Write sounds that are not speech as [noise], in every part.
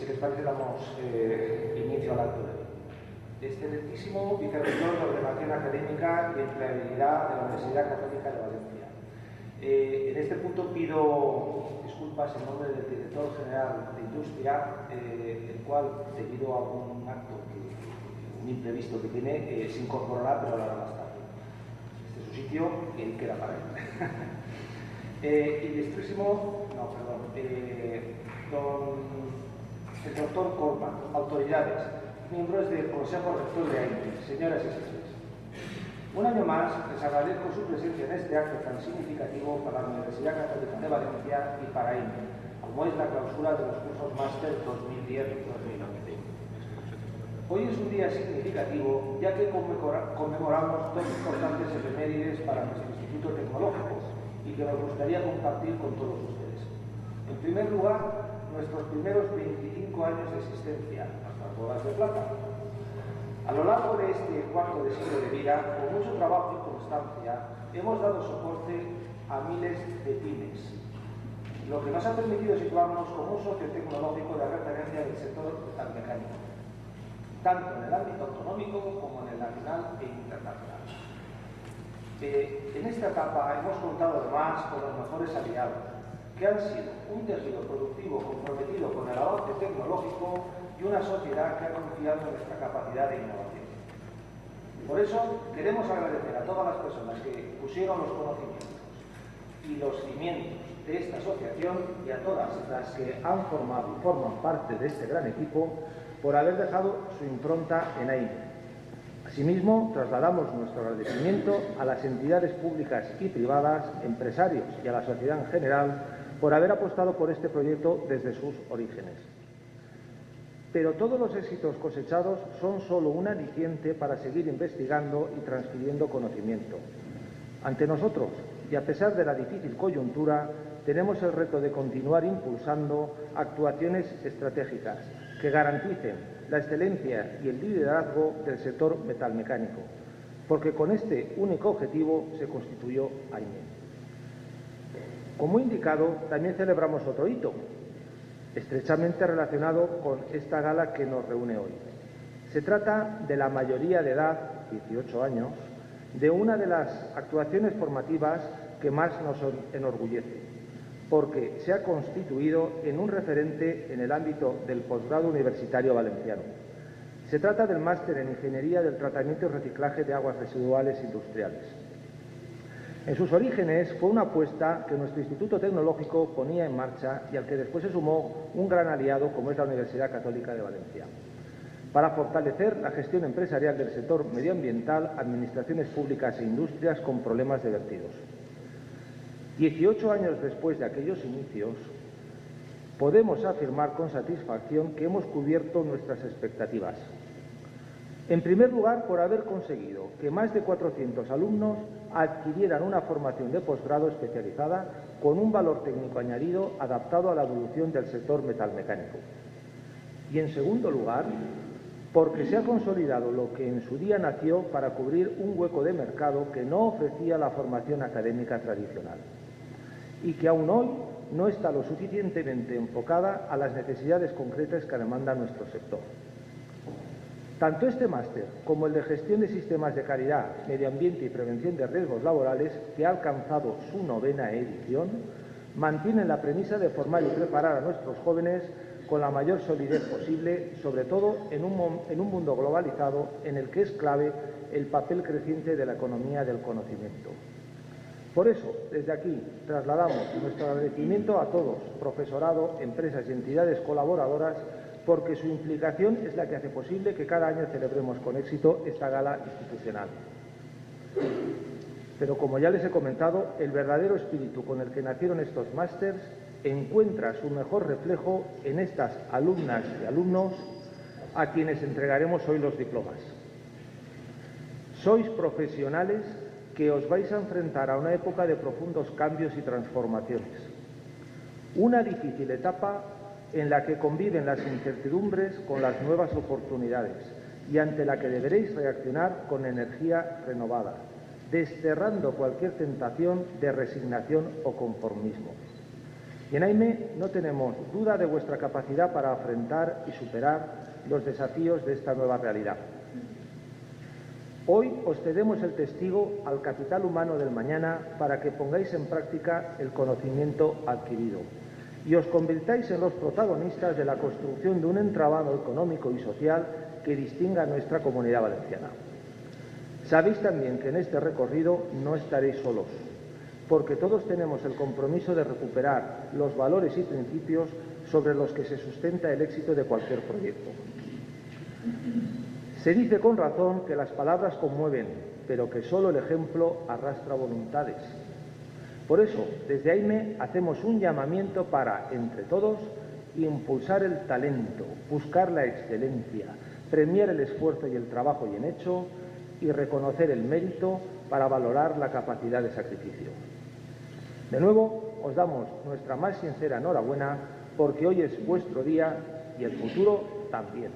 si les parece, damos eh, inicio al acto de hoy. Excelentísimo vicerrector de Ordenación Académica y Empleabilidad de la Universidad Católica de Valencia. Eh, en este punto pido disculpas en nombre del director general de Industria, eh, el cual, debido a un acto, un imprevisto que tiene, se incorporará, pero hará más tarde. Este es su sitio y él queda para él. [laughs] ilustrísimo, no, perdón, don el doctor Corman, autoridades, miembros del Consejo Rector de AINE, señoras y señores. Un año más les agradezco su presencia en este acto tan significativo para la Universidad Católica de Valencia y para AINE, como es la clausura de los cursos Máster 2010-2011. Hoy es un día significativo ya que conmemoramos dos importantes efemérides para nuestro Instituto Tecnológico y que nos gustaría compartir con todos ustedes. En primer lugar, nuestros primeros 25 años de existencia, nuestras bodas de plata. A lo largo de este cuarto de siglo de vida, con mucho trabajo y constancia, hemos dado soporte a miles de pymes, lo que nos ha permitido situarnos como un socio tecnológico de referencia del sector mecánico, tanto en el ámbito autonómico como en el nacional e internacional. Eh, en esta etapa hemos contado además con los mejores aliados, que han sido un tejido productivo comprometido con el avance tecnológico y una sociedad que ha confiado en nuestra capacidad de innovación. Por eso queremos agradecer a todas las personas que pusieron los conocimientos y los cimientos de esta asociación y a todas las que han formado y forman parte de este gran equipo por haber dejado su impronta en AINE. Asimismo, trasladamos nuestro agradecimiento a las entidades públicas y privadas, empresarios y a la sociedad en general por haber apostado por este proyecto desde sus orígenes. Pero todos los éxitos cosechados son solo un aliciente para seguir investigando y transfiriendo conocimiento. Ante nosotros, y a pesar de la difícil coyuntura, tenemos el reto de continuar impulsando actuaciones estratégicas que garanticen la excelencia y el liderazgo del sector metalmecánico, porque con este único objetivo se constituyó AIME. Como indicado, también celebramos otro hito, estrechamente relacionado con esta gala que nos reúne hoy. Se trata de la mayoría de edad, 18 años, de una de las actuaciones formativas que más nos enorgullece, porque se ha constituido en un referente en el ámbito del posgrado universitario valenciano. Se trata del máster en Ingeniería del Tratamiento y Reciclaje de Aguas Residuales Industriales. En sus orígenes fue una apuesta que nuestro Instituto Tecnológico ponía en marcha y al que después se sumó un gran aliado como es la Universidad Católica de Valencia, para fortalecer la gestión empresarial del sector medioambiental, administraciones públicas e industrias con problemas de vertidos. Dieciocho años después de aquellos inicios, podemos afirmar con satisfacción que hemos cubierto nuestras expectativas. En primer lugar, por haber conseguido que más de 400 alumnos adquirieran una formación de posgrado especializada con un valor técnico añadido adaptado a la evolución del sector metalmecánico. Y en segundo lugar, porque se ha consolidado lo que en su día nació para cubrir un hueco de mercado que no ofrecía la formación académica tradicional y que aún hoy no está lo suficientemente enfocada a las necesidades concretas que demanda nuestro sector. Tanto este máster como el de gestión de sistemas de calidad, medio ambiente y prevención de riesgos laborales, que ha alcanzado su novena edición, mantienen la premisa de formar y preparar a nuestros jóvenes con la mayor solidez posible, sobre todo en un, en un mundo globalizado en el que es clave el papel creciente de la economía del conocimiento. Por eso, desde aquí, trasladamos nuestro agradecimiento a todos, profesorado, empresas y entidades colaboradoras porque su implicación es la que hace posible que cada año celebremos con éxito esta gala institucional. Pero como ya les he comentado, el verdadero espíritu con el que nacieron estos másters encuentra su mejor reflejo en estas alumnas y alumnos a quienes entregaremos hoy los diplomas. Sois profesionales que os vais a enfrentar a una época de profundos cambios y transformaciones. Una difícil etapa en la que conviven las incertidumbres con las nuevas oportunidades y ante la que deberéis reaccionar con energía renovada, desterrando cualquier tentación de resignación o conformismo. Y en AIME no tenemos duda de vuestra capacidad para afrontar y superar los desafíos de esta nueva realidad. Hoy os cedemos el testigo al capital humano del mañana para que pongáis en práctica el conocimiento adquirido y os convirtáis en los protagonistas de la construcción de un entramado económico y social que distinga a nuestra comunidad valenciana. Sabéis también que en este recorrido no estaréis solos, porque todos tenemos el compromiso de recuperar los valores y principios sobre los que se sustenta el éxito de cualquier proyecto. Se dice con razón que las palabras conmueven, pero que solo el ejemplo arrastra voluntades. Por eso, desde AIME hacemos un llamamiento para, entre todos, impulsar el talento, buscar la excelencia, premiar el esfuerzo y el trabajo bien hecho y reconocer el mérito para valorar la capacidad de sacrificio. De nuevo, os damos nuestra más sincera enhorabuena porque hoy es vuestro día y el futuro también.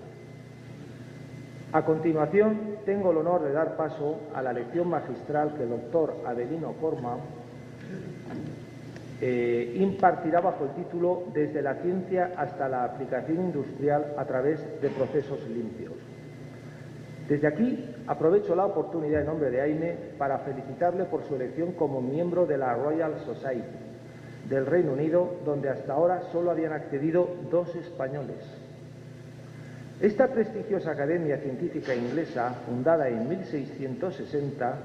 A continuación, tengo el honor de dar paso a la lección magistral que el doctor Adelino Corma eh, impartirá bajo el título Desde la ciencia hasta la aplicación industrial a través de procesos limpios. Desde aquí aprovecho la oportunidad en nombre de AIME para felicitarle por su elección como miembro de la Royal Society del Reino Unido, donde hasta ahora solo habían accedido dos españoles. Esta prestigiosa academia científica inglesa, fundada en 1660,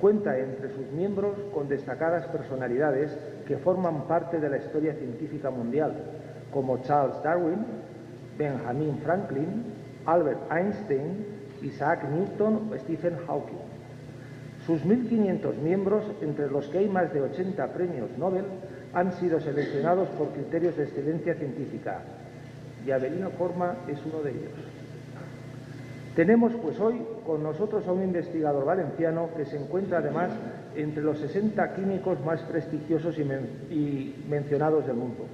cuenta entre sus miembros con destacadas personalidades que forman parte de la historia científica mundial, como Charles Darwin, Benjamin Franklin, Albert Einstein, Isaac Newton o Stephen Hawking. Sus 1.500 miembros, entre los que hay más de 80 premios Nobel, han sido seleccionados por criterios de excelencia científica, y Abelino Forma es uno de ellos. Tenemos pues hoy con nosotros a un investigador valenciano que se encuentra además entre los 60 químicos más prestigiosos y, mencionados del mundo.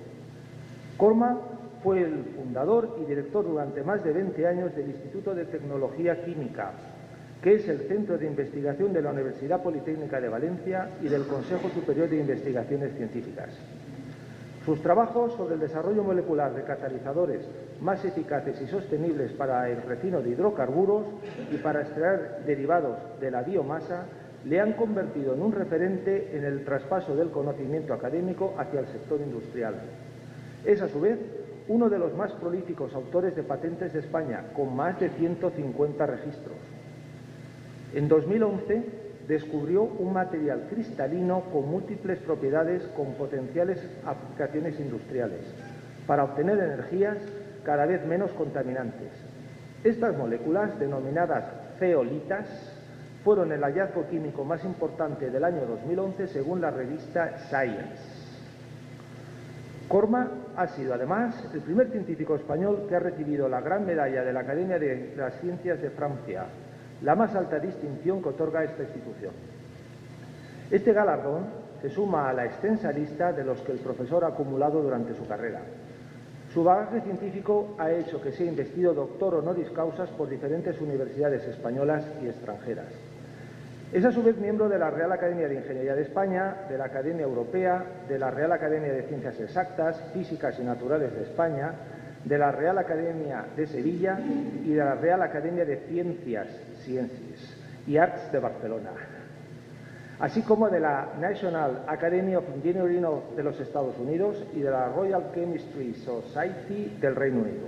Corma fue el fundador y director durante más de 20 años del Instituto de Tecnología Química, que es el centro de investigación de la Universidad Politécnica de Valencia y del Consejo Superior de Investigaciones Científicas. Sus trabajos sobre el desarrollo molecular de catalizadores más eficaces y sostenibles para el refino de hidrocarburos y para extraer derivados de la biomasa le han convertido en un referente en el traspaso del conocimiento académico hacia el sector industrial. Es, a su vez, uno de los más prolíficos autores de patentes de España, con más de 150 registros. En 2011 descubrió un material cristalino con múltiples propiedades con potenciales aplicaciones industriales para obtener energías cada vez menos contaminantes. Estas moléculas, denominadas ceolitas, fueron el hallazgo químico más importante del año 2011 según la revista Science. Corma ha sido además el primer científico español que ha recibido la Gran Medalla de la Academia de las Ciencias de Francia la más alta distinción que otorga esta institución. Este galardón se suma a la extensa lista de los que el profesor ha acumulado durante su carrera. Su bagaje científico ha hecho que sea investido doctor honoris causas por diferentes universidades españolas y extranjeras. Es a su vez miembro de la Real Academia de Ingeniería de España, de la Academia Europea, de la Real Academia de Ciencias Exactas, Físicas y Naturales de España, de la Real Academia de Sevilla y de la Real Academia de Ciencias, Ciencias y Arts de Barcelona, así como de la National Academy of Engineering de los Estados Unidos y de la Royal Chemistry Society del Reino Unido.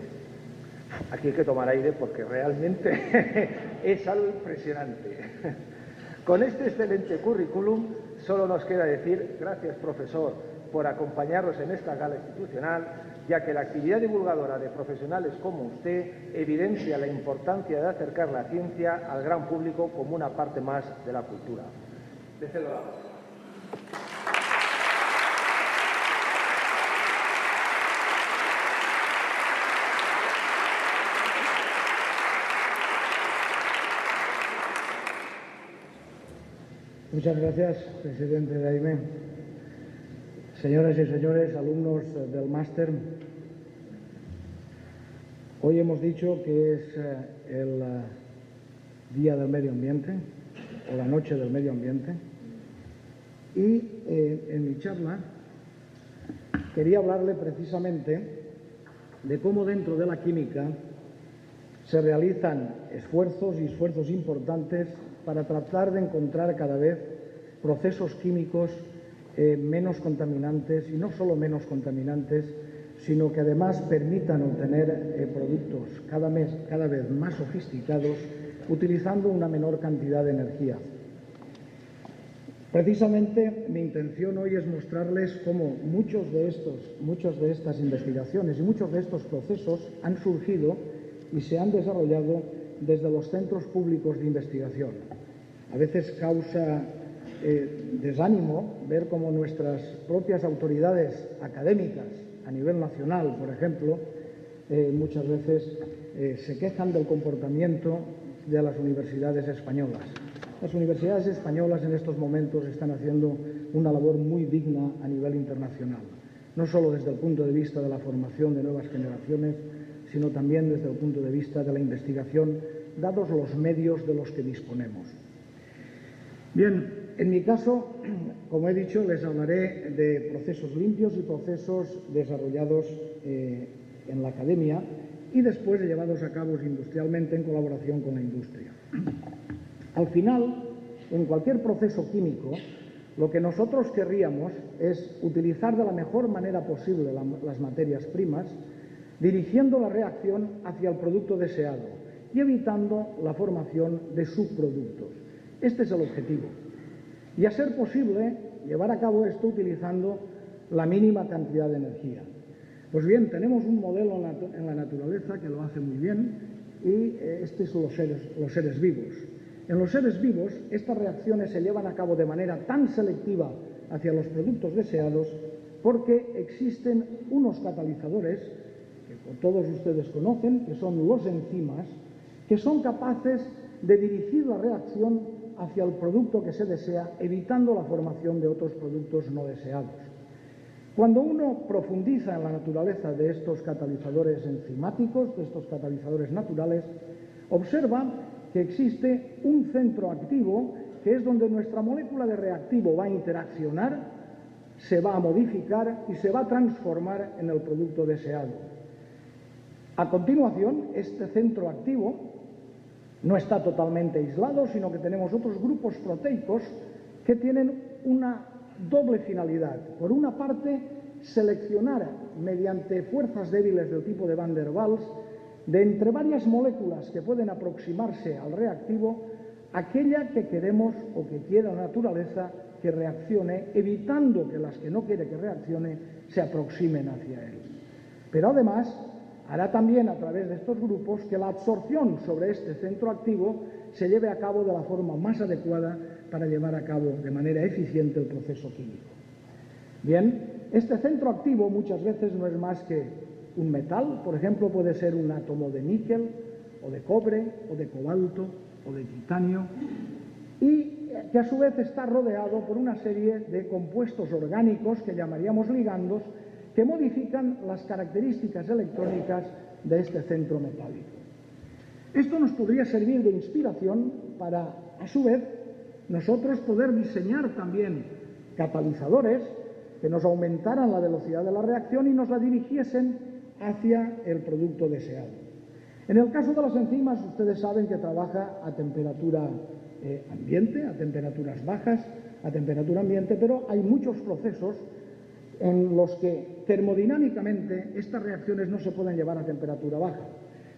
Aquí hay que tomar aire porque realmente [laughs] es algo impresionante. Con este excelente currículum solo nos queda decir gracias profesor por acompañarnos en esta gala institucional ya que la actividad divulgadora de profesionales como usted evidencia la importancia de acercar la ciencia al gran público como una parte más de la cultura. Muchas gracias, presidente Daime. Señoras y señores, alumnos del máster, hoy hemos dicho que es eh, el eh, Día del Medio Ambiente o la Noche del Medio Ambiente. Y eh, en mi charla quería hablarle precisamente de cómo dentro de la química se realizan esfuerzos y esfuerzos importantes para tratar de encontrar cada vez procesos químicos menos contaminantes y no solo menos contaminantes, sino que además permitan obtener eh, productos cada, mes, cada vez más sofisticados utilizando una menor cantidad de energía. Precisamente mi intención hoy es mostrarles cómo muchos de estos, muchas de estas investigaciones y muchos de estos procesos han surgido y se han desarrollado desde los centros públicos de investigación. A veces causa eh, desánimo ver cómo nuestras propias autoridades académicas a nivel nacional, por ejemplo, eh, muchas veces eh, se quejan del comportamiento de las universidades españolas. Las universidades españolas en estos momentos están haciendo una labor muy digna a nivel internacional, no solo desde el punto de vista de la formación de nuevas generaciones, sino también desde el punto de vista de la investigación, dados los medios de los que disponemos. Bien, en mi caso, [clears throat] como he dicho, les hablaré de procesos limpios y procesos desarrollados eh, en la academia y después llevados a cabo industrialmente en colaboración con la industria. [clears throat] Al final, en cualquier proceso químico, lo que nosotros querríamos es utilizar de la mejor manera posible las materias primas, dirigiendo la reacción hacia el producto deseado y evitando la formación de subproductos. Este es el objetivo. Y a ser posible, llevar a cabo esto utilizando la mínima cantidad de energía. Pues bien, tenemos un modelo en la naturaleza que lo hace muy bien y eh, estos son los seres, los seres vivos. En los seres vivos, estas reacciones se llevan a cabo de manera tan selectiva hacia los productos deseados porque existen unos catalizadores que todos ustedes conocen, que son los enzimas, que son capaces de dirigir la reacción hacia el producto que se desea, evitando la formación de otros productos no deseados. Cuando uno profundiza en la naturaleza de estos catalizadores enzimáticos, de estos catalizadores naturales, observa que existe un centro activo que es donde nuestra molécula de reactivo va a interaccionar, se va a modificar y se va a transformar en el producto deseado. A continuación, este centro activo no está totalmente aislado, sino que tenemos otros grupos proteicos que tienen una doble finalidad. Por una parte, seleccionar mediante fuerzas débiles del tipo de Van der Waals de entre varias moléculas que pueden aproximarse al reactivo aquella que queremos o que quiera la naturaleza que reaccione, evitando que las que no quiere que reaccione se aproximen hacia él. Pero además hará también a través de estos grupos que la absorción sobre este centro activo se lleve a cabo de la forma más adecuada para llevar a cabo de manera eficiente el proceso químico. Bien, este centro activo muchas veces no es más que un metal, por ejemplo, puede ser un átomo de níquel o de cobre o de cobalto o de titanio y que a su vez está rodeado por una serie de compuestos orgánicos que llamaríamos ligandos que modifican las características electrónicas de este centro metálico. Esto nos podría servir de inspiración para, a su vez, nosotros poder diseñar también catalizadores que nos aumentaran la velocidad de la reacción y nos la dirigiesen hacia el producto deseado. En el caso de las enzimas, ustedes saben que trabaja a temperatura eh, ambiente, a temperaturas bajas, a temperatura ambiente, pero hay muchos procesos en los que termodinámicamente estas reacciones no se pueden llevar a temperatura baja.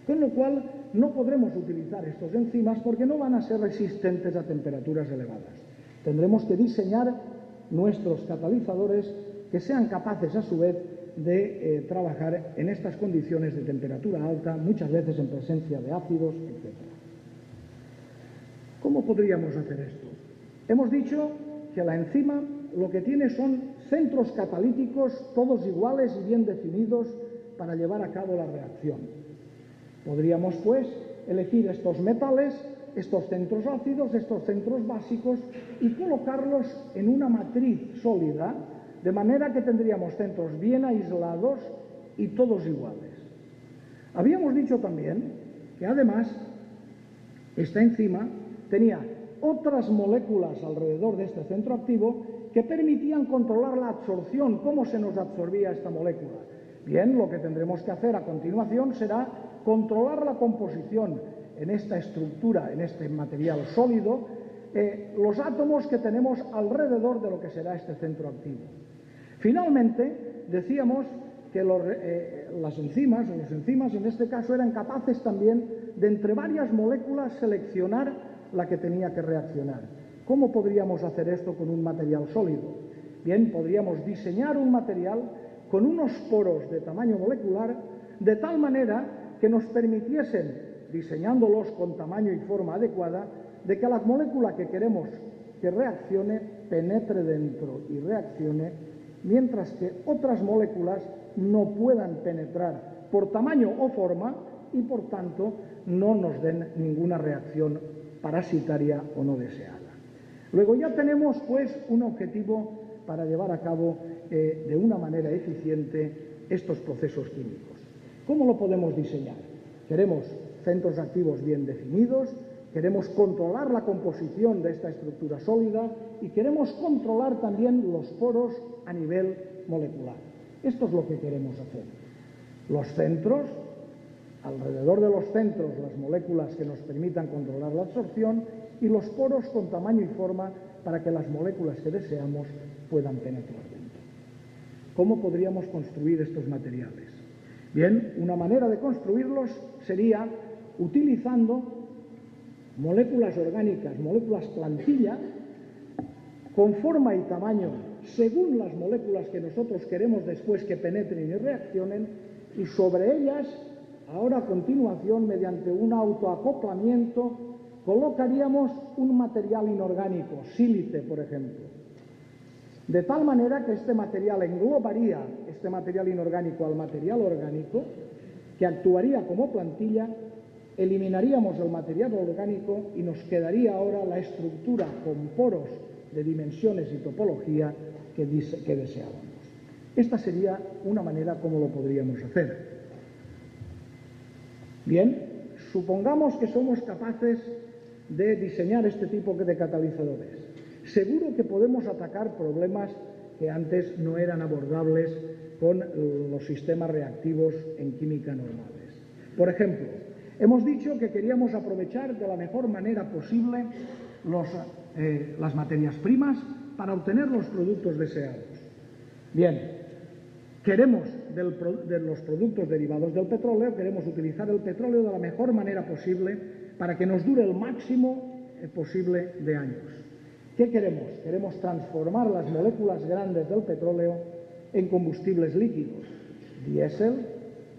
Con lo cual no podremos utilizar estos enzimas porque no van a ser resistentes a temperaturas elevadas. Tendremos que diseñar nuestros catalizadores que sean capaces a su vez de eh, trabajar en estas condiciones de temperatura alta, muchas veces en presencia de ácidos, etc. ¿Cómo podríamos hacer esto? Hemos dicho que la enzima lo que tiene son centros catalíticos todos iguales y bien definidos para llevar a cabo la reacción. Podríamos, pues, elegir estos metales, estos centros ácidos, estos centros básicos y colocarlos en una matriz sólida, de manera que tendríamos centros bien aislados y todos iguales. Habíamos dicho también que además esta enzima tenía otras moléculas alrededor de este centro activo que permitían controlar la absorción, cómo se nos absorbía esta molécula. Bien, lo que tendremos que hacer a continuación será controlar la composición en esta estructura, en este material sólido, eh, los átomos que tenemos alrededor de lo que será este centro activo. Finalmente, decíamos que eh, las enzimas, o las enzimas en este caso, eran capaces también de entre varias moléculas seleccionar la que tenía que reaccionar. ¿Cómo podríamos hacer esto con un material sólido? Bien, podríamos diseñar un material con unos poros de tamaño molecular de tal manera que nos permitiesen, diseñándolos con tamaño y forma adecuada, de que la molécula que queremos que reaccione penetre dentro y reaccione, mientras que otras moléculas no puedan penetrar por tamaño o forma y por tanto no nos den ninguna reacción parasitaria o no deseada. Luego ya tenemos pues un objetivo para llevar a cabo eh, de una manera eficiente estos procesos químicos. ¿Cómo lo podemos diseñar? Queremos centros activos bien definidos, queremos controlar la composición de esta estructura sólida y queremos controlar también los poros a nivel molecular. Esto es lo que queremos hacer. Los centros, alrededor de los centros, las moléculas que nos permitan controlar la absorción y los poros con tamaño y forma para que las moléculas que deseamos puedan penetrar dentro. ¿Cómo podríamos construir estos materiales? Bien, una manera de construirlos sería utilizando moléculas orgánicas, moléculas plantilla, con forma y tamaño según las moléculas que nosotros queremos después que penetren y reaccionen, y sobre ellas, ahora a continuación, mediante un autoacoplamiento, colocaríamos un material inorgánico, sílice, por ejemplo. De tal manera que este material englobaría este material inorgánico al material orgánico, que actuaría como plantilla, eliminaríamos el material orgánico y nos quedaría ahora la estructura con poros de dimensiones y topología que, que deseábamos. Esta sería una manera como lo podríamos hacer. Bien, supongamos que somos capaces de diseñar este tipo de catalizadores. Seguro que podemos atacar problemas que antes no eran abordables con los sistemas reactivos en química normales. Por ejemplo, hemos dicho que queríamos aprovechar de la mejor manera posible eh, las materias primas para obtener los productos deseados. Bien, queremos de los productos derivados del petróleo, queremos utilizar el petróleo de la mejor manera posible para que nos dure el máximo eh, posible de años. ¿Qué queremos? Queremos transformar las moléculas grandes del petróleo en combustibles líquidos, diésel,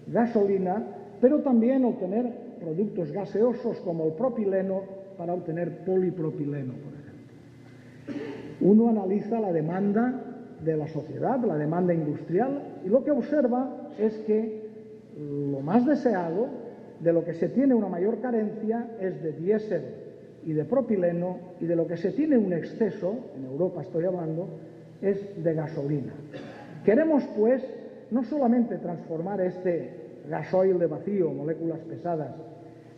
gasolina, pero también obtener productos gaseosos como el propileno para obtener polipropileno, por ejemplo. Uno analiza la demanda de la sociedad, la demanda industrial, y lo que observa es que lo más deseado, de lo que se tiene una mayor carencia, es de diésel y de propileno, y de lo que se tiene un exceso, en Europa estoy hablando, es de gasolina. Queremos, pues, no solamente transformar este gasoil de vacío, moléculas pesadas,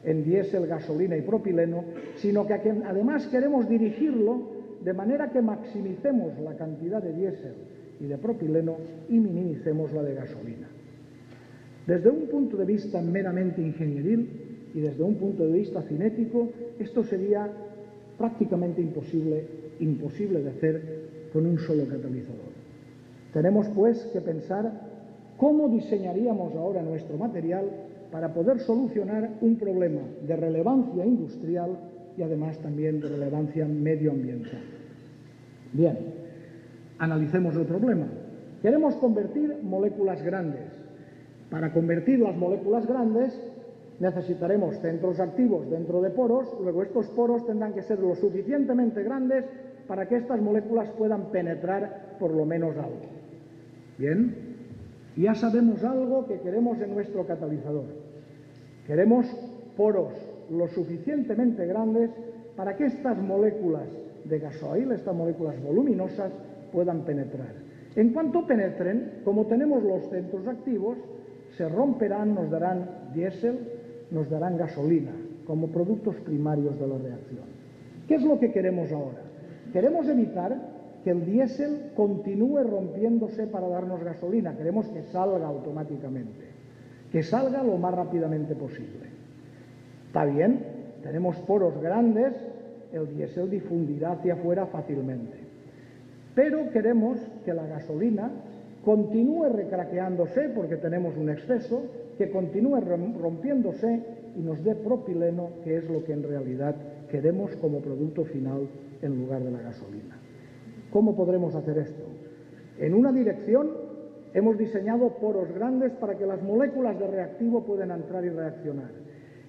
en diésel, gasolina y propileno, sino que además queremos dirigirlo de manera que maximicemos la cantidad de diésel y de propileno y minimicemos la de gasolina. Desde un punto de vista meramente ingenieril y desde un punto de vista cinético, esto sería prácticamente imposible, imposible de hacer con un solo catalizador. Tenemos pues que pensar cómo diseñaríamos ahora nuestro material para poder solucionar un problema de relevancia industrial y además también de relevancia medioambiental. Bien, analicemos el problema. Queremos convertir moléculas grandes. Para convertir las moléculas grandes necesitaremos centros activos dentro de poros, luego estos poros tendrán que ser lo suficientemente grandes para que estas moléculas puedan penetrar por lo menos algo. Bien, ya sabemos algo que queremos en nuestro catalizador. Queremos poros lo suficientemente grandes para que estas moléculas de gasoil, estas moléculas voluminosas, puedan penetrar. En cuanto penetren, como tenemos los centros activos, se romperán, nos darán diésel, nos darán gasolina como productos primarios de la reacción. ¿Qué es lo que queremos ahora? Queremos evitar que el diésel continúe rompiéndose para darnos gasolina, queremos que salga automáticamente, que salga lo más rápidamente posible. Está bien, tenemos poros grandes, el diésel difundirá hacia afuera fácilmente. Pero queremos que la gasolina continúe recraqueándose porque tenemos un exceso, que continúe rompiéndose y nos dé propileno, que es lo que en realidad queremos como producto final en lugar de la gasolina. ¿Cómo podremos hacer esto? En una dirección hemos diseñado poros grandes para que las moléculas de reactivo puedan entrar y reaccionar.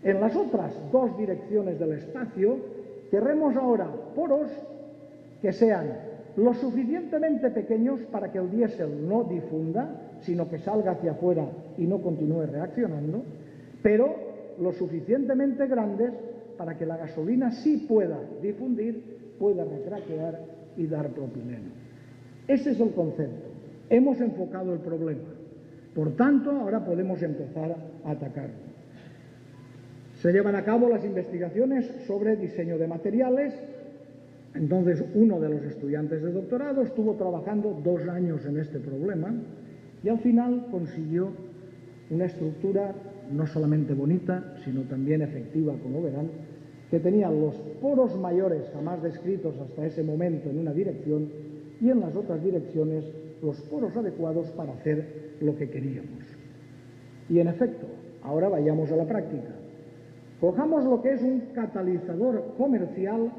En las otras dos direcciones del espacio queremos ahora poros que sean lo suficientemente pequeños para que el diésel no difunda, sino que salga hacia afuera y no continúe reaccionando, pero lo suficientemente grandes para que la gasolina sí pueda difundir, pueda recraquear y dar propileno. Ese es el concepto. Hemos enfocado el problema. Por tanto, ahora podemos empezar a atacarlo. Se llevan a cabo las investigaciones sobre diseño de materiales. Entonces, uno de los estudiantes de doctorado estuvo trabajando dos años en este problema y al final consiguió una estructura no solamente bonita, sino también efectiva, como verán, que tenía los poros mayores jamás descritos hasta ese momento en una dirección y en las otras direcciones los poros adecuados para hacer lo que queríamos. Y en efecto, ahora vayamos a la práctica. Cojamos lo que es un catalizador comercial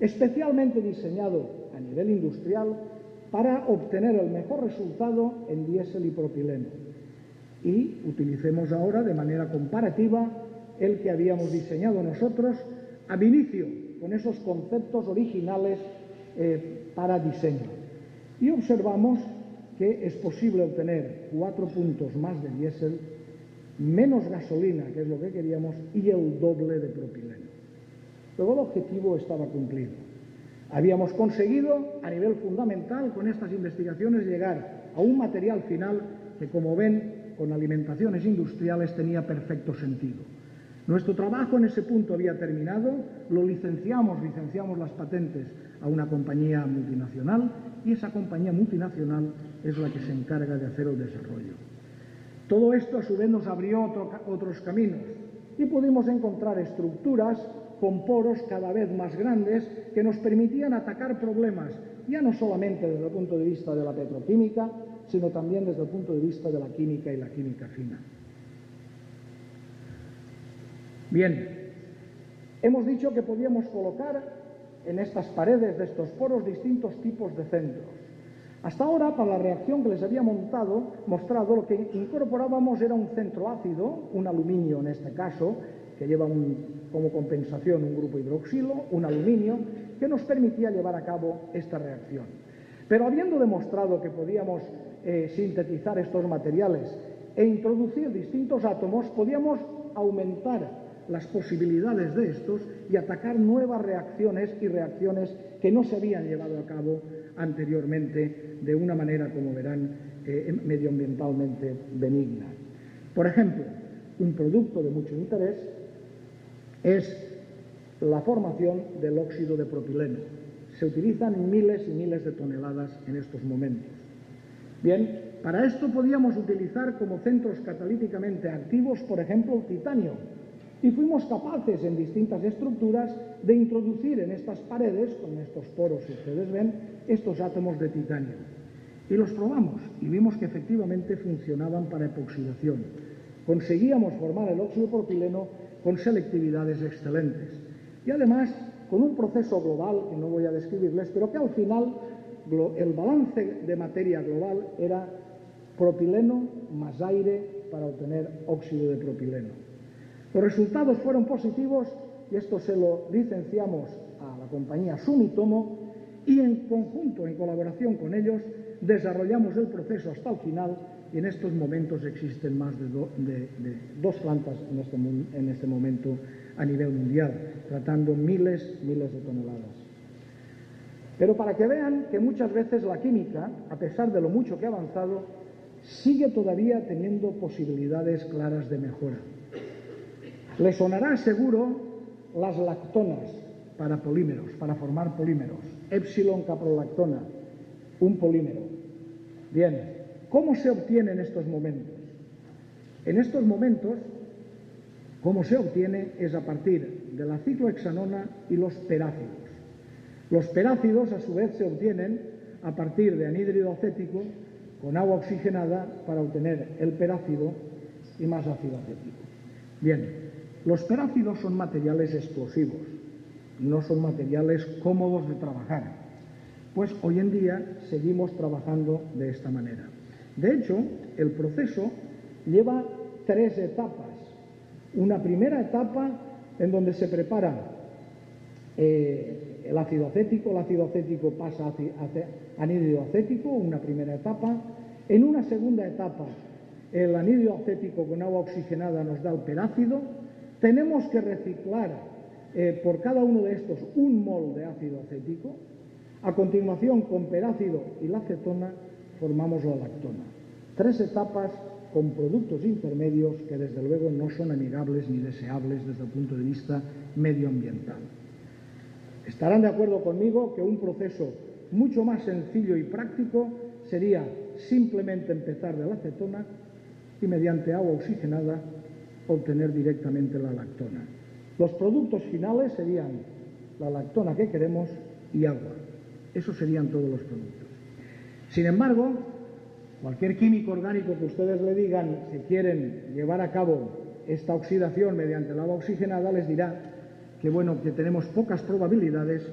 especialmente diseñado a nivel industrial para obtener el mejor resultado en diésel y propileno. Y utilicemos ahora de manera comparativa el que habíamos diseñado nosotros ab inicio con esos conceptos originales eh, para diseño. Y observamos que es posible obtener cuatro puntos más de diésel, menos gasolina, que es lo que queríamos, y el doble de propileno. Luego el objetivo estaba cumplido. Habíamos conseguido, a nivel fundamental, con estas investigaciones, llegar a un material final que, como ven, con alimentaciones industriales tenía perfecto sentido. Nuestro trabajo en ese punto había terminado, lo licenciamos, licenciamos las patentes a una compañía multinacional y esa compañía multinacional es la que se encarga de hacer el desarrollo. Todo esto a su vez nos abrió otros caminos y pudimos encontrar estructuras con poros cada vez más grandes que nos permitían atacar problemas, ya no solamente desde el punto de vista de la petroquímica, sino también desde el punto de vista de la química y la química fina. Bien, hemos dicho que podíamos colocar en estas paredes de estos poros distintos tipos de centros. Hasta ahora, para la reacción que les había montado, mostrado, lo que incorporábamos era un centro ácido, un aluminio en este caso, que lleva como compensación un grupo hidroxilo, un aluminio, que nos permitía llevar a cabo esta reacción. Pero habiendo demostrado que podíamos eh, sintetizar estos materiales e introducir distintos átomos, podíamos aumentar las posibilidades de estos y atacar nuevas reacciones y reacciones que no se habían llevado a cabo anteriormente de una manera, como verán, eh, medioambientalmente benigna. Por ejemplo, un producto de mucho interés es la formación del óxido de propileno. Se utilizan miles y miles de toneladas en estos momentos. Bien, para esto podíamos utilizar como centros catalíticamente activos, por ejemplo, el titanio, y fuimos capaces en distintas estructuras de introducir en estas paredes, con estos poros, si ustedes ven, estos átomos de titanio. Y los probamos y vimos que efectivamente funcionaban para epoxidación. Conseguíamos formar el óxido propileno con selectividades excelentes. Y además, con un proceso global, que no voy a describirles, pero que al final el balance de materia global era propileno más aire para obtener óxido de propileno. Los resultados fueron positivos y esto se lo licenciamos a la compañía Sumitomo y en conjunto, en colaboración con ellos, desarrollamos el proceso hasta el final y en estos momentos existen más de, dos plantas en este, en este momento a nivel mundial, tratando miles, miles de toneladas. Pero para que vean que muchas veces la química, a pesar de lo mucho que ha avanzado, sigue todavía teniendo posibilidades claras de mejora. Le sonará seguro las lactonas para polímeros, para formar polímeros, epsilon caprolactona, un polímero. Bien, ¿cómo se obtiene en estos momentos? En estos momentos, cómo se obtiene es a partir de la ciclohexanona y los perácidos. Los perácidos, a su vez, se obtienen a partir de anhídrido acético con agua oxigenada para obtener el perácido y más ácido acético. Bien, los perácidos son materiales explosivos, no son materiales cómodos de trabajar, pues hoy en día seguimos trabajando de esta manera. De hecho, el proceso lleva tres etapas. Una primera etapa en donde se prepara eh, el ácido acético, el ácido acético pasa a anhídrido acético, una primera etapa. En una segunda etapa, el anhídrido acético con agua oxigenada nos da el perácido. Tenemos que reciclar eh, por cada uno de estos un mol de ácido acético. A continuación, con perácido y la acetona, formamos la lactona. Tres etapas con productos intermedios que desde luego no son amigables ni deseables desde el punto de vista medioambiental. Estarán de acuerdo conmigo que un proceso mucho más sencillo y práctico sería simplemente empezar de la acetona y mediante agua oxigenada obtener directamente la lactona. Los productos finales serían la lactona que queremos y agua. Esos serían todos los productos. Sin embargo, Cualquier químico orgánico que ustedes le digan si quieren llevar a cabo esta oxidación mediante el agua oxigenada les dirá que bueno, que tenemos pocas probabilidades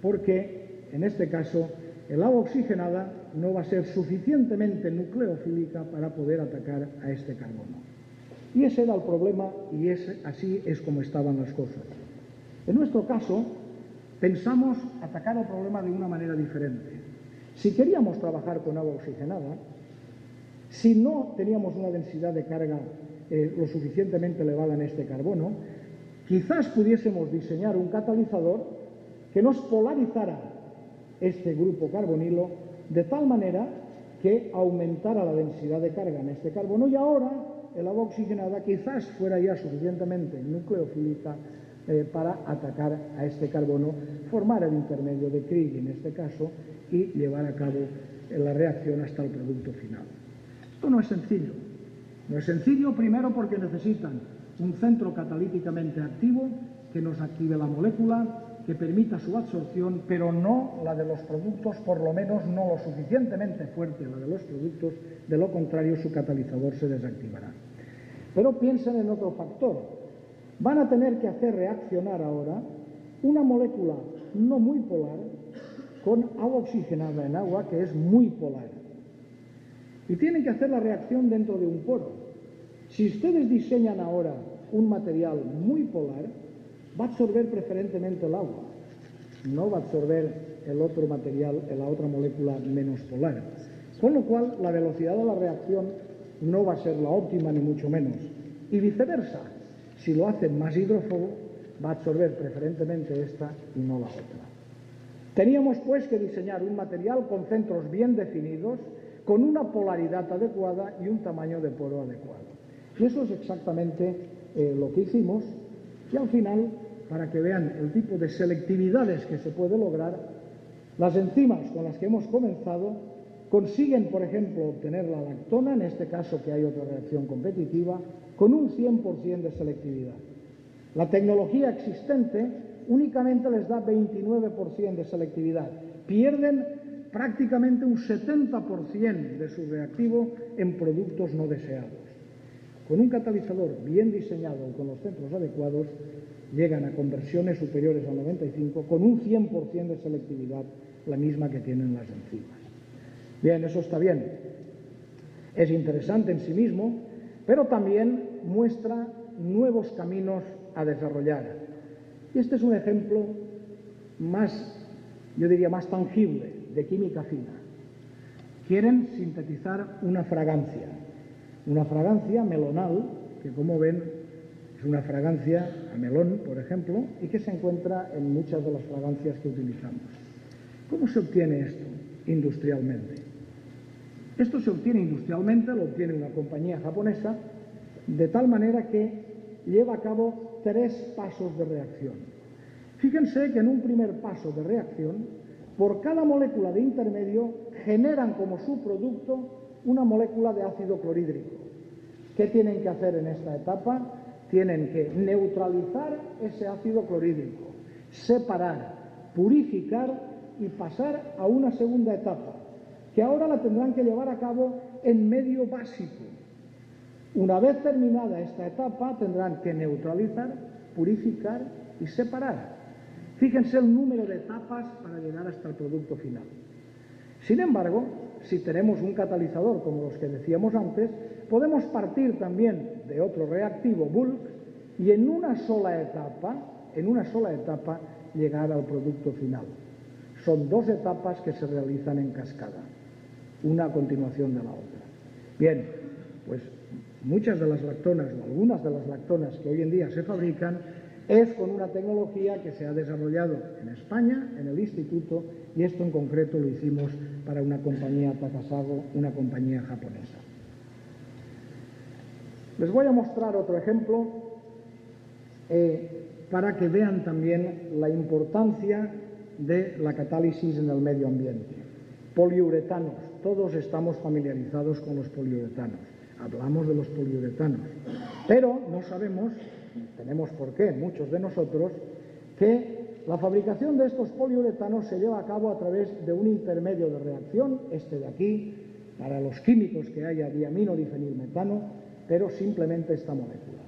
porque en este caso el agua oxigenada no va a ser suficientemente nucleofílica para poder atacar a este carbono. Y ese era el problema y así es como estaban las cosas. En nuestro caso, pensamos atacar el problema de una manera diferente. Si queríamos trabajar con agua oxigenada, si no teníamos una densidad de carga eh, lo suficientemente elevada en este carbono, quizás pudiésemos diseñar un catalizador que nos polarizara este grupo carbonilo de tal manera que aumentara la densidad de carga en este carbono y ahora el agua oxigenada quizás fuera ya suficientemente nucleofílica eh, para atacar a este carbono, formar el intermedio de Krieg en este caso y llevar a cabo la reacción hasta el producto final. Esto no es sencillo. No es sencillo primero porque necesitan un centro catalíticamente activo que nos active la molécula, que permita su absorción, pero no la de los productos, por lo menos no lo suficientemente fuerte la de los productos, de lo contrario su catalizador se desactivará. Pero piensen en otro factor. Van a tener que hacer reaccionar ahora una molécula no muy polar con agua oxigenada en agua que es muy polar. Y tienen que hacer la reacción dentro de un poro. Si ustedes diseñan ahora un material muy polar, va a absorber preferentemente el agua, no va a absorber el otro material, la otra molécula menos polar. Con lo cual, la velocidad de la reacción no va a ser la óptima ni mucho menos. Y viceversa, si lo hacen más hidrófobo, va a absorber preferentemente esta y no la otra. Teníamos pues que diseñar un material con centros bien definidos con una polaridad adecuada y un tamaño de poro adecuado. Y eso es exactamente eh, lo que hicimos y al final, para que vean el tipo de selectividades que se puede lograr, las enzimas con las que hemos comenzado consiguen, por ejemplo, obtener la lactona, en este caso que hay otra reacción competitiva, con un 100% de selectividad. La tecnología existente únicamente les da 29% de selectividad. Pierden prácticamente un 70% de su reactivo en productos no deseados. Con un catalizador bien diseñado y con los centros adecuados, llegan a conversiones superiores al 95 con un 100% de selectividad, la misma que tienen las enzimas. Bien, eso está bien. Es interesante en sí mismo, pero también muestra nuevos caminos a desarrollar. Y este es un ejemplo más, yo diría, más tangible de química fina. Quieren sintetizar una fragancia, una fragancia melonal, que como ven es una fragancia a melón, por ejemplo, y que se encuentra en muchas de las fragancias que utilizamos. ¿Cómo se obtiene esto industrialmente? Esto se obtiene industrialmente, lo obtiene una compañía japonesa, de tal manera que lleva a cabo tres pasos de reacción. Fíjense que en un primer paso de reacción por cada molécula de intermedio generan como su producto una molécula de ácido clorhídrico. ¿Qué tienen que hacer en esta etapa? Tienen que neutralizar ese ácido clorhídrico, separar, purificar y pasar a una segunda etapa, que ahora la tendrán que llevar a cabo en medio básico. Una vez terminada esta etapa, tendrán que neutralizar, purificar y separar. Fíjense el número de etapas para llegar hasta el producto final. Sin embargo, si tenemos un catalizador como los que decíamos antes, podemos partir también de otro reactivo bulk y en una sola etapa, en una sola etapa llegar al producto final. Son dos etapas que se realizan en cascada, una a continuación de la otra. Bien, pues muchas de las lactonas o algunas de las lactonas que hoy en día se fabrican es con una tecnología que se ha desarrollado en España, en el instituto, y esto en concreto lo hicimos para una compañía Takasago, una compañía japonesa. Les voy a mostrar otro ejemplo eh, para que vean también la importancia de la catálisis en el medio ambiente. Poliuretanos, todos estamos familiarizados con los poliuretanos, hablamos de los poliuretanos, pero no sabemos, tenemos por qué, muchos de nosotros, que la fabricación de estos poliuretanos se lleva a cabo a través de un intermedio de reacción, este de aquí, para los químicos que haya diamino difenilmetano, pero simplemente esta molécula.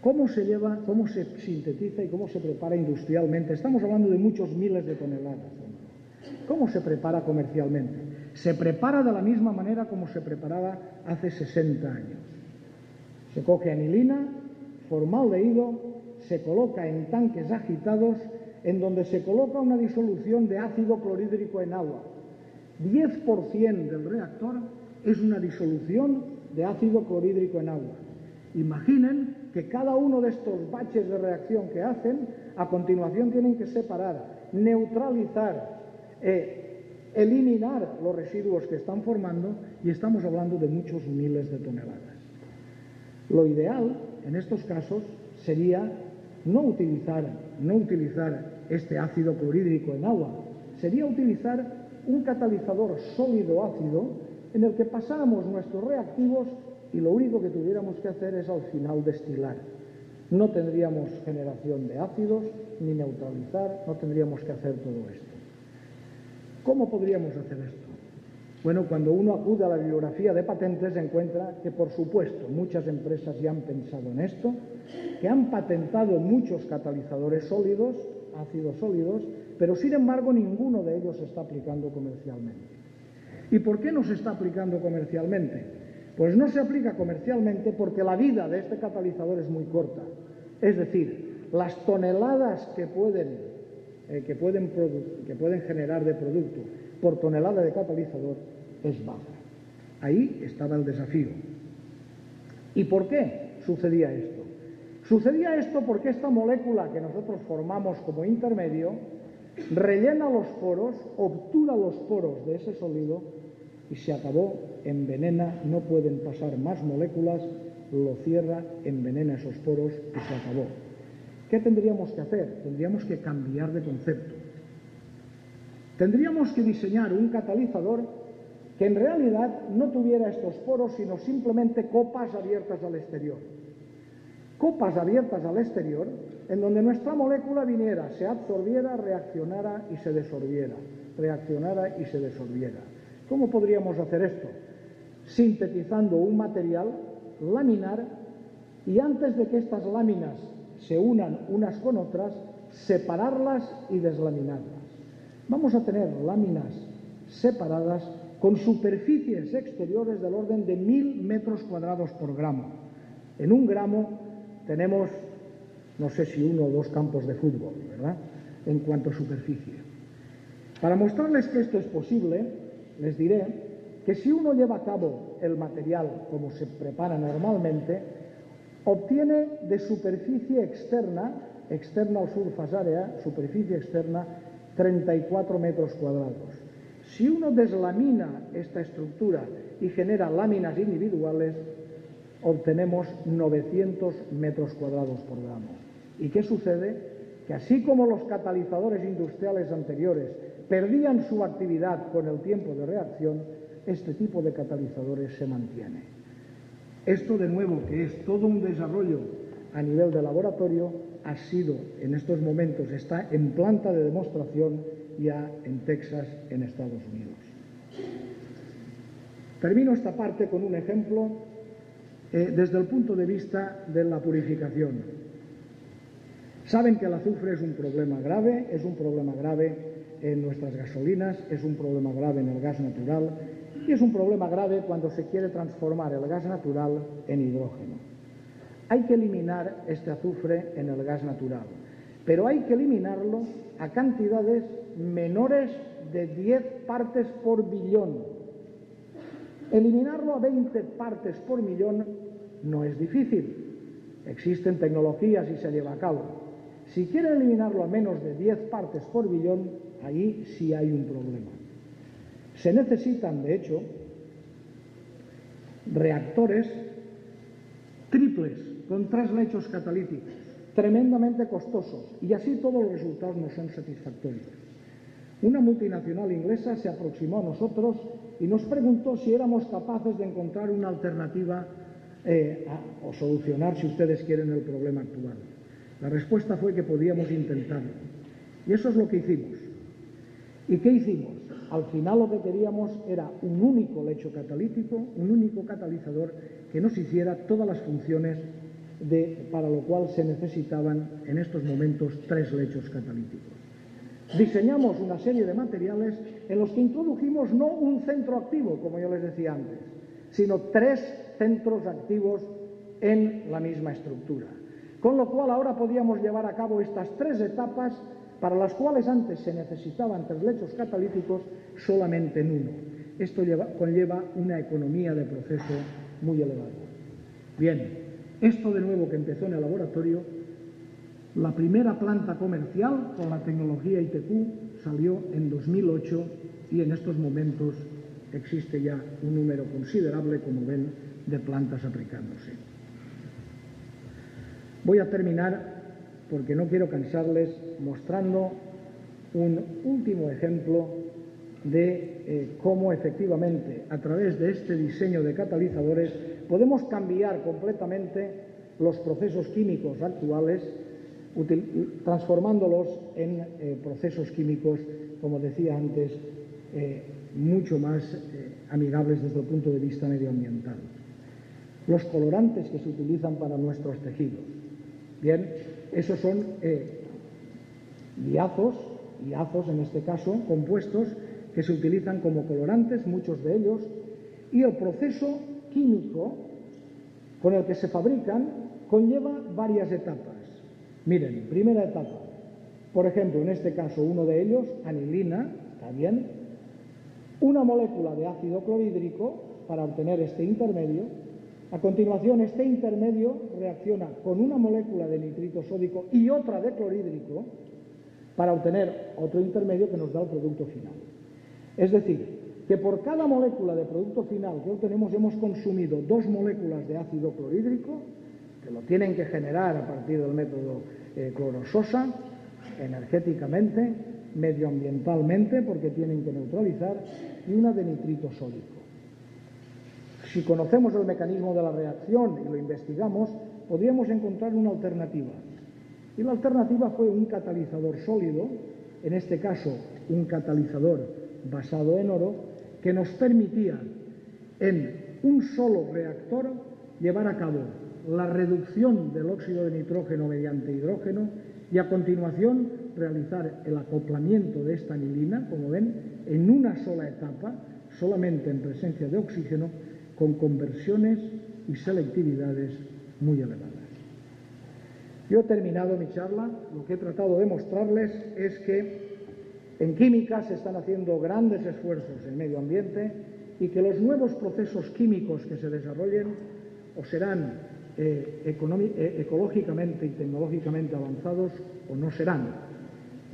¿Cómo se lleva, cómo se sintetiza y cómo se prepara industrialmente? Estamos hablando de muchos miles de toneladas. ¿Cómo se prepara comercialmente? Se prepara de la misma manera como se preparaba hace 60 años. Se coge anilina, formaldehído, se coloca en tanques agitados en donde se coloca una disolución de ácido clorhídrico en agua. 10% del reactor es una disolución de ácido clorhídrico en agua. Imaginen que cada uno de estos baches de reacción que hacen, a continuación tienen que separar, neutralizar, eh, eliminar los residuos que están formando y estamos hablando de muchos miles de toneladas. Lo ideal en estos casos sería no utilizar, no utilizar este ácido clorhídrico en agua, sería utilizar un catalizador sólido ácido en el que pasáramos nuestros reactivos y lo único que tuviéramos que hacer es al final destilar. No tendríamos generación de ácidos ni neutralizar, no tendríamos que hacer todo esto. ¿Cómo podríamos hacer esto? Bueno, cuando uno acude a la bibliografía de patentes encuentra que, por supuesto, muchas empresas ya han pensado en esto, que han patentado muchos catalizadores sólidos, ácidos sólidos, pero sin embargo ninguno de ellos se está aplicando comercialmente. ¿Y por qué no se está aplicando comercialmente? Pues no se aplica comercialmente porque la vida de este catalizador es muy corta. Es decir, las toneladas que pueden, eh, que pueden, que pueden generar de producto por tonelada de catalizador es baja. Ahí estaba el desafío. ¿Y por qué sucedía esto? Sucedía esto porque esta molécula que nosotros formamos como intermedio rellena los poros, obtura los poros de ese sólido y se acabó, envenena, no pueden pasar más moléculas, lo cierra, envenena esos poros y se acabó. ¿Qué tendríamos que hacer? Tendríamos que cambiar de concepto. Tendríamos que diseñar un catalizador que en realidad no tuviera estos poros, sino simplemente copas abiertas al exterior. Copas abiertas al exterior en donde nuestra molécula viniera, se absorbiera, reaccionara y se desorbiera, reaccionara y se desorbiera. ¿Cómo podríamos hacer esto? Sintetizando un material laminar y antes de que estas láminas se unan unas con otras, separarlas y deslaminarlas. Vamos a tener láminas separadas con superficies exteriores del orden de mil metros cuadrados por gramo. En un gramo tenemos, no sé si uno o dos campos de fútbol, ¿verdad? En cuanto a superficie. Para mostrarles que esto es posible, les diré que si uno lleva a cabo el material como se prepara normalmente, obtiene de superficie externa, external surface area, superficie externa, 34 metros cuadrados. Si uno deslamina esta estructura y genera láminas individuales, obtenemos 900 metros cuadrados por gramo. ¿Y qué sucede? Que así como los catalizadores industriales anteriores perdían su actividad con el tiempo de reacción, este tipo de catalizadores se mantiene. Esto, de nuevo, que es todo un desarrollo a nivel de laboratorio, ha sido en estos momentos, está en planta de demostración ya en Texas, en Estados Unidos. Termino esta parte con un ejemplo eh, desde el punto de vista de la purificación. Saben que el azufre es un problema grave, es un problema grave en nuestras gasolinas, es un problema grave en el gas natural y es un problema grave cuando se quiere transformar el gas natural en hidrógeno. Hay que eliminar este azufre en el gas natural, pero hay que eliminarlo a cantidades menores de 10 partes por billón. Eliminarlo a 20 partes por millón no es difícil. Existen tecnologías y se lleva a cabo. Si quieren eliminarlo a menos de 10 partes por billón, ahí sí hay un problema. Se necesitan, de hecho, reactores triples con tres lechos catalíticos, tremendamente costosos, y así todos los resultados no son satisfactorios. Una multinacional inglesa se aproximó a nosotros y nos preguntó si éramos capaces de encontrar una alternativa eh, o solucionar, si ustedes quieren, el problema actual. La respuesta fue que podíamos intentarlo. Y eso es lo que hicimos. ¿Y qué hicimos? Al final lo que queríamos era un único lecho catalítico, un único catalizador que nos hiciera todas las funciones para lo cual se necesitaban en estos momentos tres lechos catalíticos. Diseñamos una serie de materiales en los que introdujimos no un centro activo, como yo les decía antes, sino tres centros activos en la misma estructura. Con lo cual ahora podíamos llevar a cabo estas tres etapas para las cuales antes se necesitaban tres lechos catalíticos solamente en uno. Esto conlleva una economía de proceso muy elevada. Bien, esto de nuevo que empezó en el laboratorio, la primera planta comercial con la tecnología ITQ salió en 2008 y en estos momentos existe ya un número considerable, como ven, de plantas aplicándose. Voy a terminar porque no quiero cansarles mostrando un último ejemplo de eh, cómo efectivamente a través de este diseño de catalizadores podemos cambiar completamente los procesos químicos actuales transformándolos en eh, procesos químicos, como decía antes, eh, mucho más amigables desde el punto de vista medioambiental. Los colorantes que se utilizan para nuestros tejidos. Bien, esos son eh, diazos, diazos en este caso, compuestos que se utilizan como colorantes, muchos de ellos, y el proceso químico con el que se fabrican conlleva varias etapas. Miren, primera etapa, por ejemplo, en este caso uno de ellos, anilina, está bien, una molécula de ácido clorhídrico para obtener este intermedio, a continuación, este intermedio reacciona con una molécula de nitrito sódico y otra de clorhídrico para obtener otro intermedio que nos da el producto final. Es decir, que por cada molécula de producto final que obtenemos hemos consumido dos moléculas de ácido clorhídrico, que lo tienen que generar a partir del método eh, clorososa, energéticamente, medioambientalmente, porque tienen que neutralizar, y una de nitrito sódico. Si conocemos el mecanismo de la reacción y lo investigamos, podríamos encontrar una alternativa. Y la alternativa fue un catalizador sólido, en este caso un catalizador basado en oro, que nos permitía en un solo reactor llevar a cabo la reducción del óxido de nitrógeno mediante hidrógeno y a continuación realizar el acoplamiento de esta anilina, como ven, en una sola etapa, solamente en presencia de oxígeno, con conversiones y selectividades muy elevadas. Yo he terminado mi charla. Lo que he tratado de mostrarles es que en química se están haciendo grandes esfuerzos en medio ambiente y que los nuevos procesos químicos que se desarrollen o serán eh, eh, ecológicamente y tecnológicamente avanzados o no serán.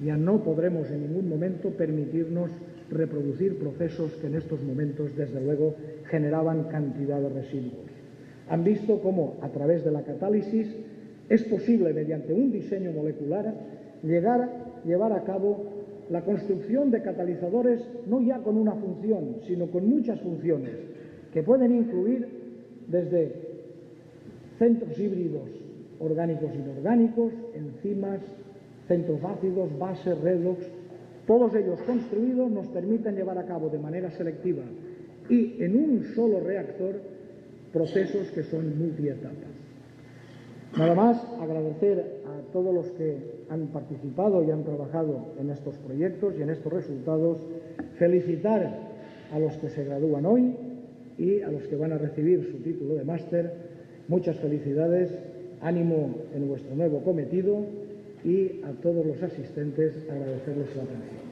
Ya no podremos en ningún momento permitirnos reproducir procesos que en estos momentos, desde luego, generaban cantidad de residuos. Han visto cómo, a través de la catálisis, es posible, mediante un diseño molecular, llegar, llevar a cabo la construcción de catalizadores no ya con una función, sino con muchas funciones, que pueden incluir desde centros híbridos orgánicos e inorgánicos, enzimas, centros ácidos, bases, redox, todos ellos construidos nos permiten llevar a cabo de manera selectiva y en un solo reactor procesos que son multietapas. Nada más agradecer a todos los que han participado y han trabajado en estos proyectos y en estos resultados, felicitar a los que se gradúan hoy y a los que van a recibir su título de máster. Muchas felicidades, ánimo en vuestro nuevo cometido y a todos los asistentes agradecerles su atención.